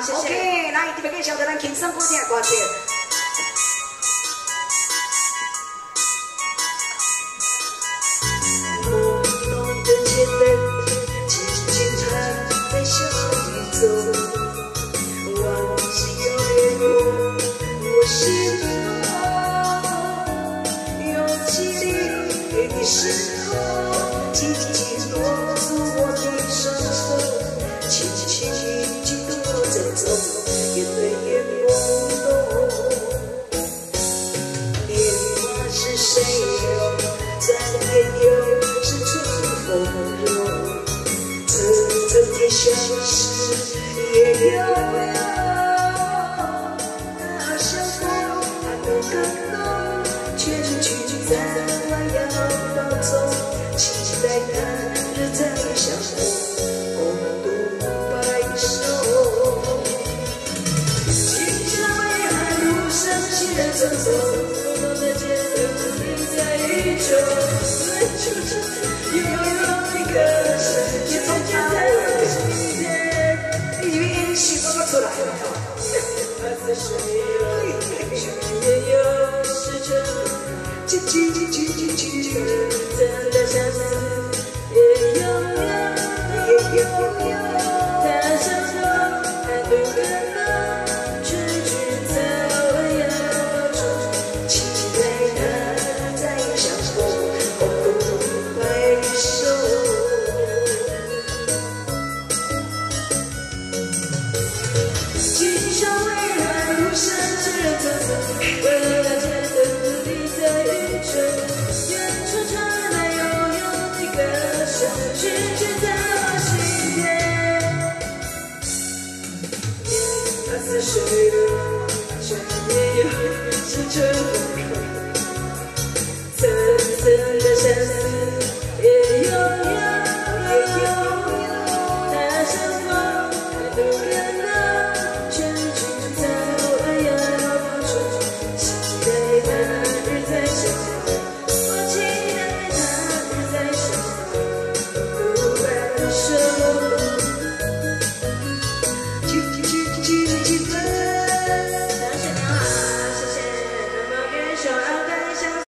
谢谢。OK，那特别给小的咱轻松播点歌曲。消失也有了，那相逢还不感动，全剧在弯腰放纵，期待那日再相逢，共度白首。青山为海，路上行人匆匆，不同的街头你在雨中，又是春风。